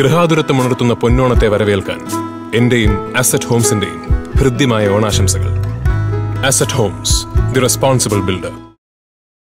ഗൃഹാതുരത്വമുണർത്തുന്ന പൊന്നോണത്തെ വരവേൽക്കാൻ എന്റെയും അസറ്റ് ഹോംസിന്റെയും ഹൃദ്യമായ ഓണാശംസകൾ. Asset Homes the responsible builder.